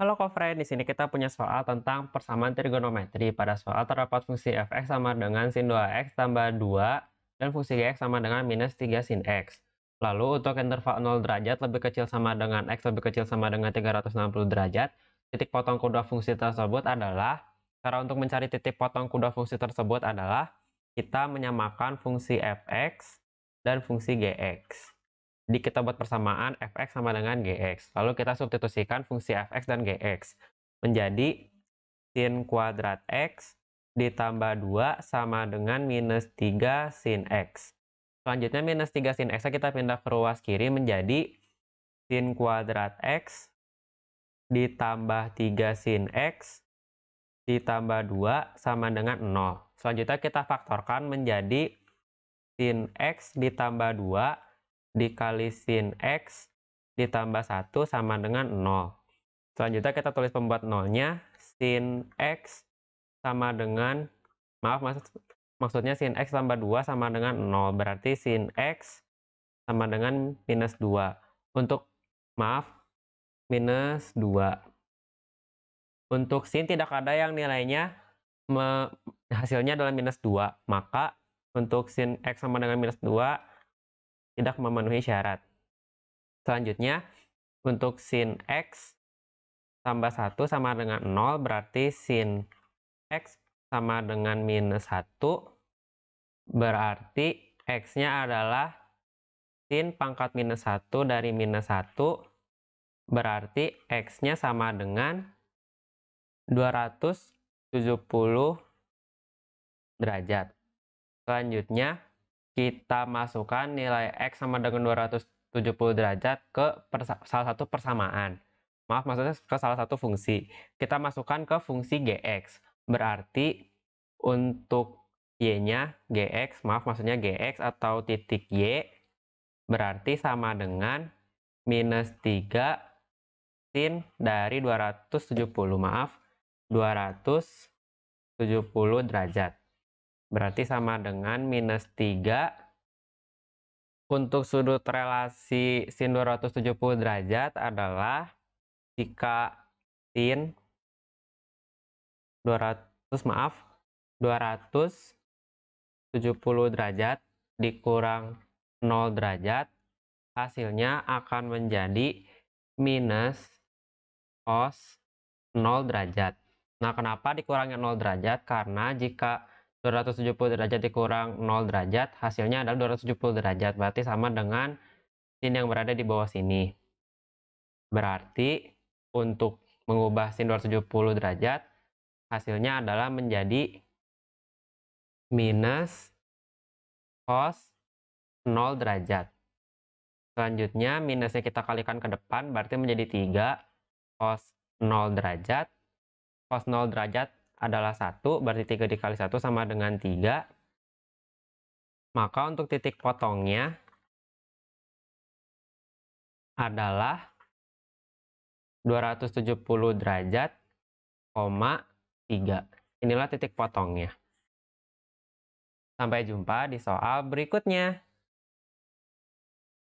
Halo co-friend, di sini kita punya soal tentang persamaan trigonometri. Pada soal terdapat fungsi fx sama dengan sin 2x tambah 2 dan fungsi gx sama dengan minus 3 sin x. Lalu untuk interval 0 derajat lebih kecil sama dengan x lebih kecil sama dengan 360 derajat, titik potong kedua fungsi tersebut adalah, cara untuk mencari titik potong kedua fungsi tersebut adalah, kita menyamakan fungsi fx dan fungsi gx. Jadi kita buat persamaan fx sama dengan gx. Lalu kita substitusikan fungsi fx dan gx. Menjadi sin kuadrat x ditambah 2 sama dengan minus 3 sin x. Selanjutnya minus 3 sin x kita pindah ke ruas kiri menjadi sin kuadrat x ditambah 3 sin x ditambah 2 sama dengan 0. Selanjutnya kita faktorkan menjadi sin x ditambah 2 dikali sin X ditambah 1 sama dengan 0. Selanjutnya kita tulis pembuat nolnya, sin X sama dengan, maaf maksud, maksudnya sin X tambah 2 sama dengan 0. Berarti sin X sama dengan minus 2. Untuk, maaf, minus 2. Untuk sin tidak ada yang nilainya me, hasilnya adalah minus 2. Maka untuk sin X sama dengan minus 2 tidak memenuhi syarat. Selanjutnya, untuk sin X tambah 1 sama dengan 0, berarti sin X sama dengan minus 1, berarti X-nya adalah sin pangkat minus 1 dari minus 1, berarti X-nya sama dengan 270 derajat. Selanjutnya, kita masukkan nilai X sama dengan 270 derajat ke salah satu persamaan. Maaf, maksudnya ke salah satu fungsi. Kita masukkan ke fungsi GX. Berarti untuk Y-nya GX, maaf maksudnya GX atau titik Y, berarti sama dengan minus 3 sin dari 270, maaf, 270 derajat. Berarti sama dengan minus 3. Untuk sudut relasi sin 270 derajat adalah jika sin 200 maaf 270 derajat dikurang 0 derajat hasilnya akan menjadi minus cos 0 derajat. Nah, kenapa dikurangnya 0 derajat? Karena jika 270 derajat dikurang 0 derajat, hasilnya adalah 270 derajat. Berarti sama dengan sin yang berada di bawah sini. Berarti untuk mengubah sin 270 derajat, hasilnya adalah menjadi minus cos 0 derajat. Selanjutnya, minusnya kita kalikan ke depan, berarti menjadi 3 cos 0 derajat. Cos 0 derajat adalah 1, berarti 3 dikali 1 sama dengan 3. Maka untuk titik potongnya adalah 270 derajat, koma 3. Inilah titik potongnya. Sampai jumpa di soal berikutnya.